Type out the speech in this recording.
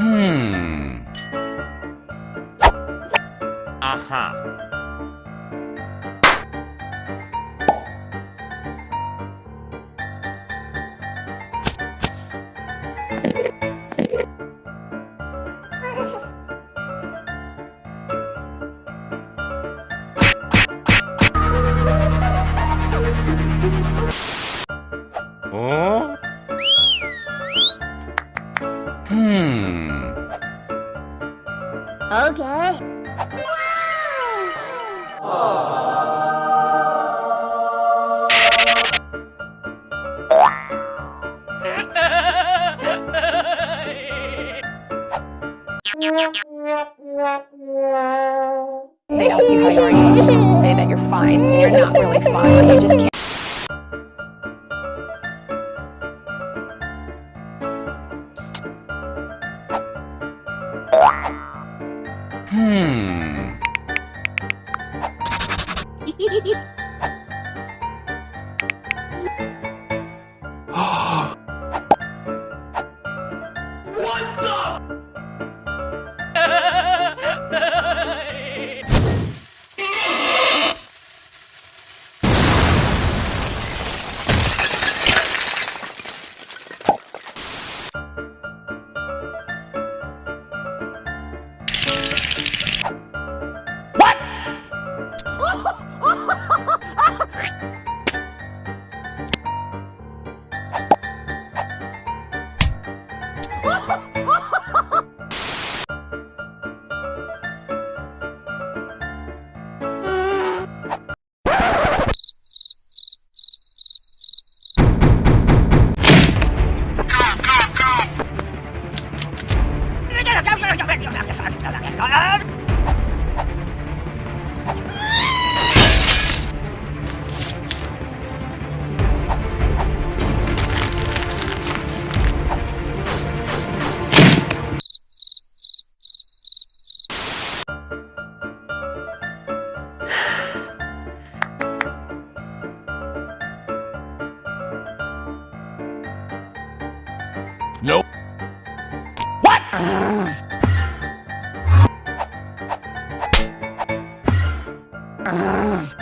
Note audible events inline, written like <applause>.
Hmm. Aha. Oh? Okay. They ask you how you are, you to say that you're fine, you're not really fine. You just can't. Hmm. <gasps> Nope. What? What <laughs> the